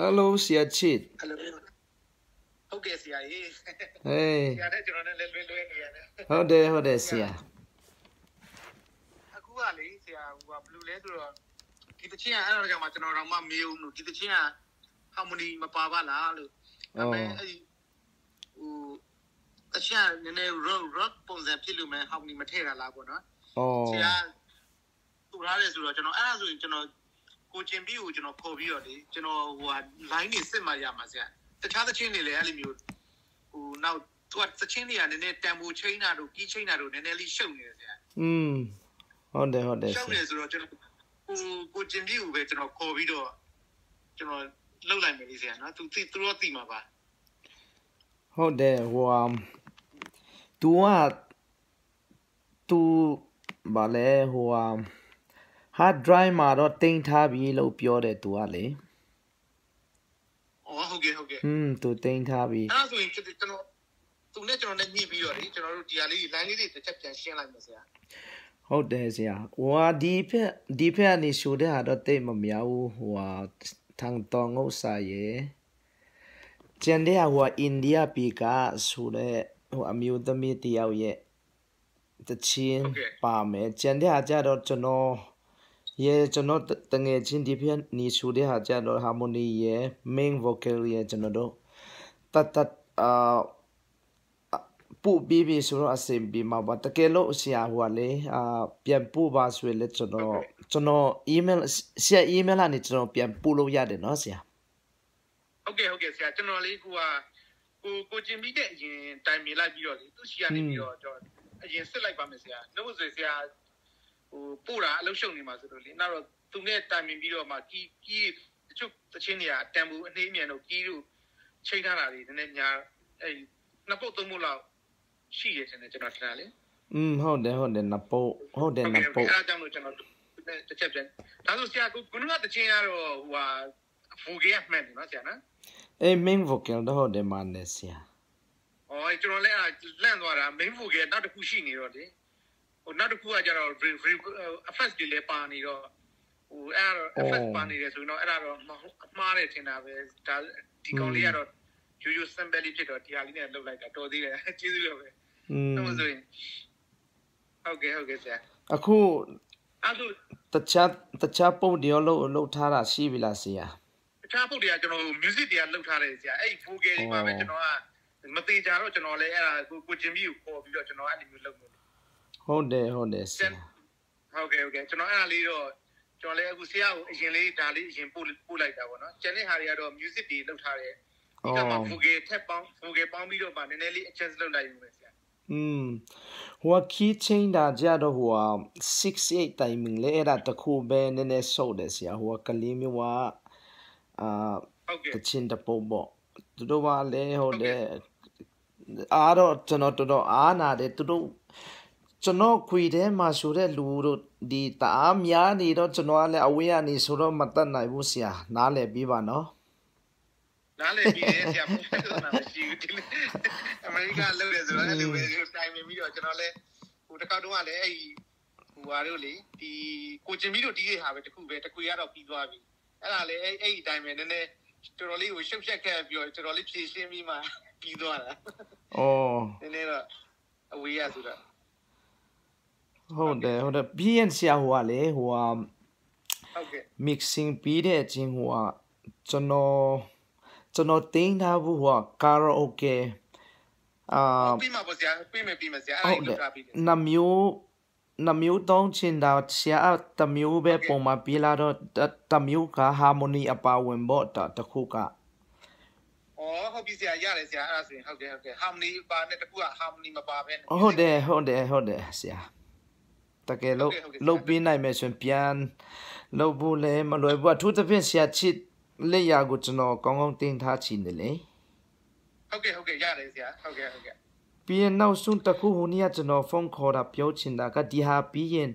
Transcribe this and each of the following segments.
Hello ဆရာချစ်အဲ့လိုမျိုးဟုတ်ကဲ့ဆရာကြီးဟေးဆရာနဲ့ကျွန်တော်နဲ့လည်းလွဲလွဲနေရတယ်ဟုတ်တယ်ဟုတ်တယ်ဆရာအခုကလေဆရာဟိုကဘလူးလဲဆိုတော့ဒီတချင်းကအဲ့တော့ကြောင့်မှကျွန်တော်တော့မမေးဘူးလို့ဒီတချင်းက harmony မပါပါလားလို့ဒါပေမဲ့အဲ့ဒီဟိုတချင်းကနည်းနည်း rock rock ပုံစံဖြစ်လို့မဲ့ harmony မထည့်တာလားပေါ့နော်အော်ဆရာသူရားတယ်ဆိုတော့ကျွန်တော်အဲ့ဒါဆိုရင်ကျွန်တော် ကိုကျင်ပြီးကိုကျွန်တော်ခေါ်ပြီးတော့လေကျွန်တော်ဟိုဟာ line နေစစ်မှရမှာဆရာတခြားသချင်းတွေလည်းအဲ့လိုမျိုးဟိုနောက်သူကသချင်းတွေကနည်းနည်းတန်ဖိုးချိန်တာတို့ကြီးချိန်တာတို့နည်းနည်းလေးရှုပ်နေတယ်ဆရာ อืมဟုတ်တယ်ဟုတ်တယ်ဆ ရှောက်နေ ရာ ဆိုတော့ကျွန်တော်ကိုကိုကျင်ပြီးကိုပဲကျွန်တော်ခေါ်ပြီးတော့ကျွန်တော်လှုပ်လိုက်မယ်လေးဆရာနော်သူသူသူတော့သိမှာပါ ဟုတ်တယ်ဟိုဟာ तू က तू ဘာလဲဟိုဟာ hard drive မှာတော့တင်ထားပြီလို့ပြောတယ် तू ကလေ အော်ဟုတ်ကဲ့ဟုတ်ကဲ့ อืม तू တင်ထားပြီ အဲ့ဒါဆိုရင်ကျွန်တော်သူနဲ့ကျွန်တော်နဲ့ညှိပြီးတော့လေကျွန်တော်တို့ဒီဟာလေး line လေးတွေတစ်ချက်ပြန်ရှင်းလိုက်မယ်ဆရာ ဟုတ်တယ်ဆရာဟိုဟာဒီဖက်ဒီဖက်ကနေရှိုတဲ့ဟာတော့တိတ်မမြောက်ဘူးဟိုဟာထန်တောင်ငုတ်စာရဲ့ကျန်တဲ့ဟာဟိုဟာအိန္ဒိယပြည်ကဆိုတဲ့ဟိုအမျိုးသမီးတယောက်ရဲ့တချင်းပါမယ်ကျန်တဲ့ဟာကြတော့ကျွန်တော် ရဲ့ကျွန်တော်တငယ်ချင်းဒီဖက်နေရှိုတဲ့ဟာကြတော့ harmony ရဲ့ main vocal ရဲ့ကျွန်တော်တို့တတ်တတ်အာပူပြီးပြီဆိုတော့အစင်ပြီးမှာပါတကယ်လို့ဆရာဟိုကလေအာပြန်ပို့ပါဆိုရင်လည်းကျွန်တော်ကျွန်တော် email ဆရာ email ကနေကျွန်တော်ပြန်ပို့လို့ရတယ်နော်ဆရာဟုတ်ကဲ့ဟုတ်ကဲ့ဆရာကျွန်တော်လေးကိုကကိုကိုကျင်ပြီးတဲ့အရင်တိုင်မြင်လိုက်ပြီးတော့လေသူရှိရနေပြီးတော့ကျွန်တော်အရင်စစ်လိုက်ပါမယ်ဆရာနှုတ်ဆိုဆရာ ဟိုပို့တာအလုပ်ရှုပ်နေမှာဆိုတော့လေနောက်တော့သူနဲ့တိုင်မြင်ပြီးတော့မှကီးကီးတချို့တချင်းတွေကတန်ဘူးအနှေးမြန်တော့ကီးတို့ချိန်ထားတာတွေနည်းနည်းများအဲ့နှစ်ပုတ်သုံးပုတ်လောက်ရှိရတဲ့ကျွန်တော်ထင်တာလေอืมဟုတ်တယ်ဟုတ်တယ်နပို့ဟုတ်တယ်နပို့အဲ့ဒါကြောင့်လို့ကျွန်တော်တစ်ချက်ပြန်ဒါဆိုဆရာကခုနကတချင်းကတော့ဟိုဟာဘူဂေးမှန်တယ်နော်ဆရာနော်အေး main vocal တော့ဟုတ်တယ်မနဲ့ဆရာ။အော်ကျွန်တော်လည်းလန့်သွားတာ main focus နောက်တစ်ခုရှိနေတော့လေ။ ဟိုနောက်တစ်ခုကကျတော့ effect တွေလည်းပါနေတော့ဟိုအဲ့ဒါ effect ပါနေတယ်ဆိုတော့အဲ့ဒါတော့အမှားတယ်ထင်တာပဲ။ဒါဒီကောင်လေးကတော့ရိုးရိုး simple လေးဖြစ်တော့ဒီဟာလေးနဲ့လုပ်လိုက်တာတော်သေးတယ်။ကျေးဇူးတော်ပဲอืม။ဟုတ်ဆိုရင်ဟုတ်ကဲ့ဟုတ်ကဲ့ဆရာအခု။အဲ့ဒါတခြားတခြားပုံတရောလို့လို့ထားတာရှိပြီလားဆရာတခြားပုတ်တွေကကျွန်တော် music တွေကလုပ်ထားတယ်ဆရာ။အဲ့ဒီ focus တွေမှာပဲကျွန်တော်ကမသေးကြတော့ကျွန်တော်လည်းအဲ့ဒါကိုကိုကျင်ပြီးကိုခေါ်ပြီးတော့ကျွန်တော်အဲ့ဒီမျိုးလုပ်လို့ ဟုတ်တယ်ဟုတ်တယ်ဆရာဟုတ်ကဲ့ဟုတ်ကဲ့ကျွန်တော်အဲ့ဒါလေးတော့ကျွန်တော်လည်းအခုဆရာကိုအရင်လေးဒါလေးအရင်ပို့ပို့လိုက်တာပေါ့နော်ကျန်တဲ့ဟာတွေကတော့ music တွေလောက်ထားတယ်ဒီကမှာ Google ထက်ပေါင်း Google ပေါင်းပြီးတော့မှနည်းနည်းလေး adjust လုပ်လိုက်ရုံပဲဆရာอืมဟိုက key chain တာကြတော့ဟိုက68 timing လေအဲ့ဒါတခုပဲနည်းနည်းဆုပ်တယ်ဆရာဟိုကကလေးမျိုးကအာဟုတ်ကဲ့တချင်းတပုံပေါ့သူတို့ကလည်းဟုတ်တယ်အားတော့ကျွန်တော်တော်တော်အားနာတယ်သူတို့ ကျွန်တော်ခွေထဲမှာဆိုတဲ့လူတို့ဒီတအားများနေတော့ကျွန်တော်ကလည်းအဝေးကနေဆိုတော့မတတ်နိုင်ဘူးဆရာနားလည်ပြီးပါနော်နားလည်ပြီးတယ်ဆရာဘယ်လိုနာမရှိဘူးဒီအမေရိကလုပ်တယ်ဆိုတော့အဲ့လိုပဲတိုင်မြင်ပြီးတော့ကျွန်တော်လည်းဟိုတစ်ခါတုန်းကလည်းအဲ့ဒီဟိုဟာတို့လေဒီကိုကျင်ပြီးတော့တီးရဟာပဲတခုပဲတခွေကတော့ပြီးသွားပြီအဲ့ဒါလေအဲ့အဲ့ဒီတိုင်ပဲနည်းနည်းတော်တော်လေးကိုရှုပ်ရှက်ခဲ့ပြီးတော့တော်တော်လေးဖြည့်ရှင်းပြီးမှပြီးသွားတာ။အော်နည်းနည်းတော့အဝေးရဆိုတော့ ဟုတ်တယ်ဟုတ်တယ်ပြီးရင်ဆရာဟိုကလေဟိုကဟုတ်ကဲ့ mixing ပြီးတဲ့အချင်းဟိုကကျွန်တော်ကျွန်တော်တင်းထားဘူးဟိုက karaoke အာပြီးမှာပေါ့ဆရာပြီးမယ်ပြီးမယ်ဆရာဟုအဲ့တ်ဒါတယ်လုပ်ထားပြီးတယ်နှမျိုးနှမျိုးသုံးချင်တာဆရာအတမျိုးပဲပုံမှာပြလာတော့တတမျိုးက harmony အပါဝင်ပေါ့တတခုကဩဟုတ်ပြီဆရာရတယ်ဆရာအဲ့ဒါဆိုရင်ဟုတ်တယ်ဟုတ်တယ် harmony ပါနဲ့တကူက harmony မပါဘဲနဲ့ဟုတ်တယ်ဟုတ်တယ်ဟုတ်တယ်ဆရာ တကယ်လို့ဟုတ်ကဲ့ဟုတ်ကဲ့လုတ်ပြီးနိုင်မယ်ဆိုရင်ပြန်လုတ်ဖို့လည်းမလွယ်ဘူးအထူးသဖြင့်ဆရာချစ်လက်ရာကိုကျွန်တော်ကောင်းကောင်းတင်ထားချင်တယ်လေဟုတ်ကဲ့ဟုတ်ကဲ့ရတယ်ဆရာဟုတ်ကဲ့ဟုတ်ကဲ့ပြီးရင်နောက်ဆုံးတစ်ခုဟိုနေ့ကကျွန်တော်ဖုန်းခေါ်တာပြောချင်တာကဒီဟာပြီးရင်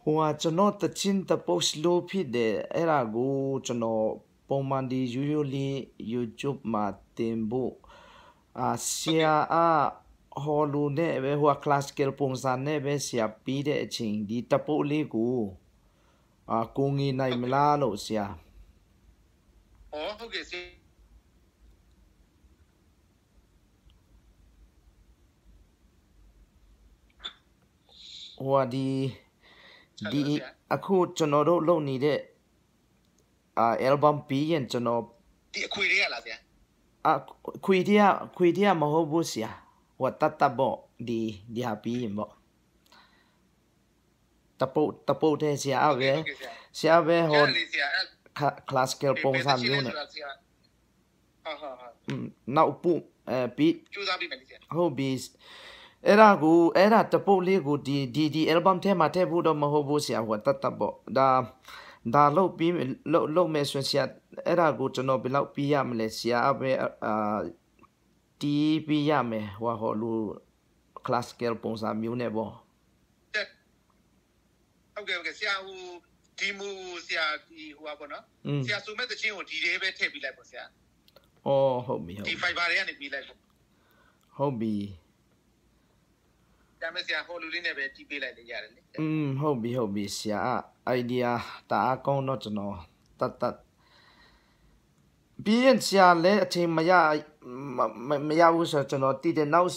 ဟိုဟာကျွန်တော်တချင်းတ post လို့ဖြစ်တယ်အဲ့ဒါကိုကျွန်တော်ပုံမှန်ဒီ usually YouTube မှာတင်ဖို့အာဆရာအ ဟော်လူနဲ့ပဲဟို classical ပုံစံနဲ့ပဲဆရာပြီးတဲ့အချိန်ဒီတပုတ်လေးကိုအာကိုငေနိုင်မလားလို့ဆရာဩဟုတ်ကဲ့ဆရာဟိုဟာဒီဒီအခုကျွန်တော်တို့လုပ်နေတဲ့အာ album ပြီးရင်ကျွန်တော်ဒီအခွေတွေကလားဆရာအခွေတရားခွေတရားမဟုတ်ဘူးဆရာ ဟိုတတ်တတ်ပေါ့ဒီဒီဟာပြီးရင်ပေါ့တပုတ်တပုတ်တဲ့ဆရာပဲဟုတ်ကဲ့ဆရာဆရာပဲဟိုလေးဆရာအဲ့ classical ပုံစံမျိုးနဲ့ဆရာဟာဟာဟာอืมနောက်ပုအဲပြီးကြိုးစားပြီးမယ်လေဆရာဟုတ်ပြီအဲ့ဒါကိုအဲ့ဒါတပုတ်လေးကိုဒီဒီဒီ album ထဲမှာထည့်ဖို့တော့မဟုတ်ဘူးဆရာဟိုတတ်တတ်ပေါ့ဒါဒါလုတ်ပြီးလုတ်လုတ်မယ်ဆိုရင်ဆရာအဲ့ဒါကိုကျွန်တော်ဘယ်လောက်ပြီးရမလဲဆရာပဲအာ တီးပြရမယ်ဟိုဟောလို့ classical ပုံစံမျိုးနဲ့ပေါ့ဟုတ်ကဲ့ဟုတ်ကဲ့ဆရာဟိုဒီမူဆရာဒီဟိုပါပေါ့နော်ဆရာဆိုမဲ့တခြင်းကိုဒီလေးပဲထည့်ပြီးလိုက်ပေါ့ဆရာအော်ဟုတ်ပြီဟုတ်ဒီ fiber တွေကနေပြီးလိုက်ပေါ့ဟုတ်ပြီဒါမဲ့ဆရာဟိုလူလေးနဲ့ပဲတီးပေးလိုက်လေရတယ်လေอืมဟုတ်ပြီဟုတ်ပြီဆရာ idea တအားကောင်းတော့ကျွန်တော်တတ်တတ်ပြင်းဆရာလည်းအချိန်မရ မမမရဘူးဆိုတော့ကျွန်တော်တည်တယ်နောက်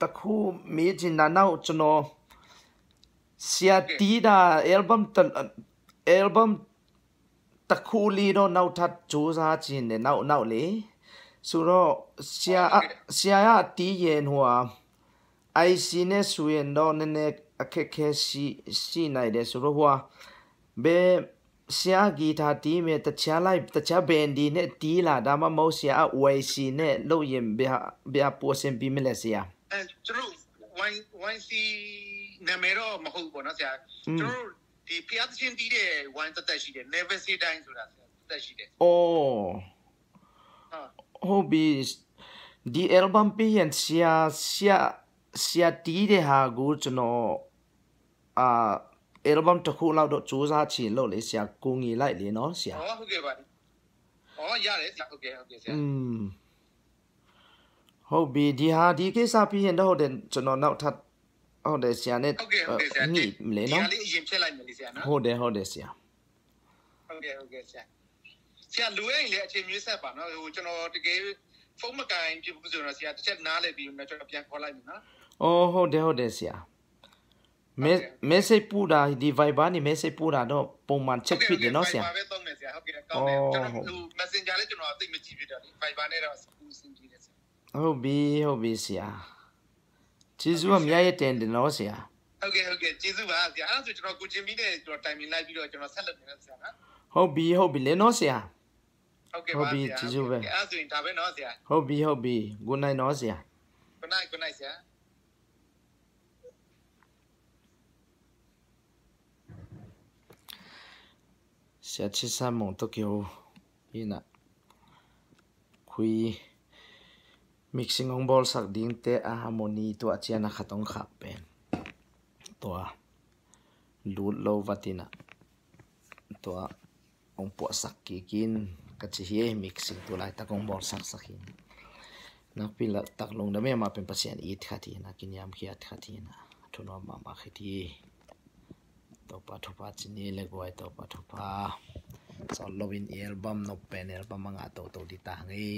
တစ်ခုမေးချင်တာနောက်ကျွန်တော်ဆရာတီးတာ album တ album တစ်ခုလေးတော့နောက်ထပ်စူးစမ်းခြင်းနဲ့နောက်နောက်လေဆိုတော့ဆရာအဆရာကတီးရင်ဟိုဟာ IC နဲ့ဆိုရင်တော့နည်းနည်းအခက်ခဲရှိရှိနိုင်တယ်ဆိုတော့ဟိုဟာဘယ်ဆ ရာဂီတာတီးမယ်တခြားလိုက်တခြားဘန်ဒီနဲ့တီးလာဒါမှမဟုတ်ဆရာ YC နဲ့လုပ်ရင်ဘယ်ဟာဘယ်ဟာပိုစင်ပြီးမလဲဆရာအဲကျွန်တော် wine wine c နာမည်တော့မဟုတ်ဘူးပေါ့နော်ဆရာကျွန်တော်ဒီဖျားသချင်းတီးတဲ့ wine တက်တက်ရှိတယ် never say die ဆိုတာဆရာတက်ရှိတယ်အော်ဟာဟုတ်ပြီဒီ album ပြီးရင်ဆရာဆရာဆရာတီးတဲ့ဟာကိုကျွန်တော်အာ album တစ်ခုလောက်တော့စူးစမ်းချင်လို့လေဆရာကိုငေလိုက်လေနော်ဆရာဟောဟုတ်ကဲ့ပါဟောရတယ်ဆရာဟုတ်ကဲ့ဟုတ်ကဲ့ဆရာอืมဟုတ်ပြီဒီဟာဒီကိစ္စပြီးရင်တော့ဟုတ်တယ်ကျွန်တော်နောက်ထပ်ဟုတ်တယ်ဆရာနဲ့ဟုတ်ကဲ့ဟုတ်ကဲ့ဆရာညှိမလဲနော်ဒီဟာလေးအရင်ဖြစ်လိုက်မယ်လေဆရာနော်ဟုတ်တယ်ဟုတ်တယ်ဆရာဟုတ်ကဲ့ဟုတ်ကဲ့ဆရာဆရာလူရင်လည်းအချိန်မျိုးဆက်ပါနော်ဟိုကျွန်တော်တကယ်ဖုန်းမကင်ပြဘူးဆိုတော့ဆရာတစ်ချက်နားလဲပြီးတော့ကျွန်တော်ပြန်ခေါ်လိုက်မယ်နော်အော်ဟုတ်တယ်ဟုတ်တယ်ဆရာမက် message ပူတာဒီ Viber နေ message ပူတာတော့ပုံမှန် check ဖြစ်တယ်နော်ဆရာ Viber ပဲသုံးမယ်ဆရာဟုတ်ကဲ့ကောင်းတယ်ကျွန်တော်ဟို Messenger လေးကျွန်တော်သိမကြည့်ဖြစ်တော့လေ Viber နဲ့တော့စပူစင်ကြည့်တယ်ဆရာဟုတ်ပြီဟုတ်ပြီဆရာကျေးဇူးအများကြီးတင်တယ်နော်ဆရာဟုတ်ကဲ့ဟုတ်ကဲ့ကျေးဇူးပါဆရာအဲ့ဒါဆိုကျွန်တော်ကိုချင်းမီနဲ့ကျွန်တော် timing လိုက်ပြီးတော့ကျွန်တော်ဆက်လုပ်နေတယ်ဆရာနော်ဟုတ်ပြီဟုတ်ပြီလေနော်ဆရာဟုတ်ကဲ့ဟုတ်ပါပြီဆရာကျေးဇူးပဲအဲ့ဒါဆိုရင်ဒါပဲနော်ဆရာဟုတ်ပြီဟုတ်ပြီ good night နော်ဆရာ good night good night ဆရာ 샷치사몽토키오 이나 kui mixing ong bol sak ding te a harmony to a chian a khatong khap pen to a lut lo vatina to a ong po sak ki ka chi mixing to lai takong bol sak sakhin nak pila tak long da me ma pen pasian i thati na kin yam khia thati na ma ma khiti topa thopa chini legoi topa thopa sollovin album no pen album mang to to di ta ngai